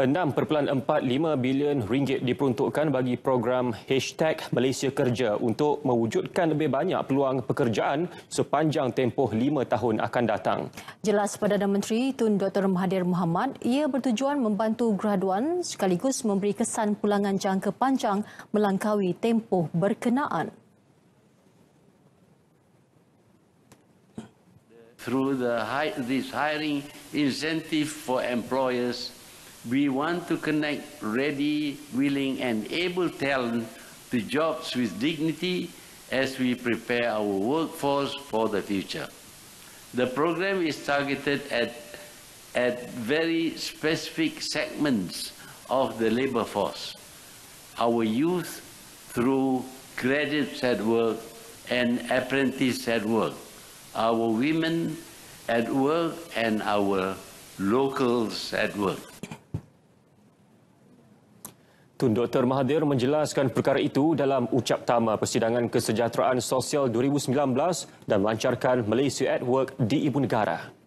6.45 bilion ringgit diperuntukkan bagi program Hashtag Malaysia Kerja untuk mewujudkan lebih banyak peluang pekerjaan sepanjang tempoh lima tahun akan datang. Jelas Perdana Menteri Tun Dr. Mahathir Mohamad, ia bertujuan membantu graduan sekaligus memberi kesan pulangan jangka panjang melangkaui tempoh berkenaan. Through the this hiring incentive for employers we want to connect ready, willing, and able talent to jobs with dignity as we prepare our workforce for the future. The program is targeted at, at very specific segments of the labor force. Our youth through graduates at work and apprentices at work. Our women at work and our locals at work. Tun Dr. Mahathir menjelaskan perkara itu dalam ucap tama Persidangan Kesejahteraan Sosial 2019 dan melancarkan Malaysia at Work di Ibu Negara.